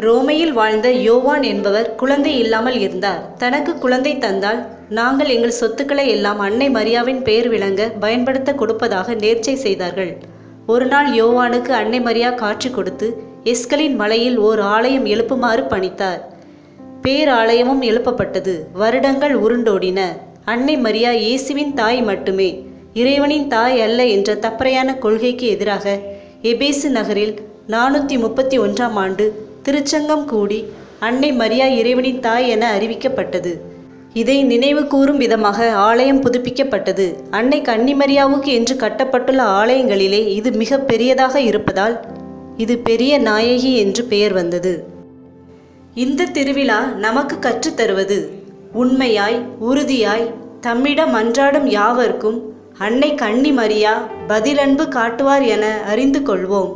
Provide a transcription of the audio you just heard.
ரோமையில் வாழ்ந்த யோவான் என்பவர் குழந்தை இல்லாமல் இருந்தார். தனக்கு குழந்தை தந்தால் நாங்கள் எங்கள் சொத்துக்களை எல்லாம் அன்னை மரியாவின் பெயர் விளங்க பயன்படுத்த கொடுப்பதாக நேர்ச்சை செய்தார்கள். ஒரு நாள் யோவானுக்கு அன்னை மரியா காட்சி கொடுத்து எஸ்கலின் மலையில் ஓர் ஆலயம் எழுப்புமாறு பணித்தார். பேராலயமும் எழுப்பப்பட்டது. வருடங்கள் உருண்டோடின. அன்னை மரியா இயேசுவின் தாய் மட்டுமே. இறைவனின் தாய் அல்ல என்ற தப்பறையான கொள்கைக்கு எதிராக எபேசு நகரில் நானூற்றி முப்பத்தி ஒன்றாம் ஆண்டு திருச்சங்கம் கூடி அன்னை மரியா இறைவனின் தாய் என அறிவிக்கப்பட்டது. இதை நினைவு கூறும் விதமாக ஆலயம் புதுப்பிக்கப்பட்டது. அன்னை கன்னிமரியாவுக்கு என்று கட்டப்பட்டுள்ள ஆலயங்களிலே இது மிக பெரியதாக இருப்பதால் இது பெரிய நாயகி என்று பெயர் வந்தது. இந்த திருவிழா நமக்கு கற்றுத்தருவது உண்மையாய் உறுதியாய் தம்மிடம் அன்றாடும் யாவர்க்கும் அன்னை கன்னி மரியா பதிலன்பு காட்டுவார் என அறிந்து கொள்வோம்.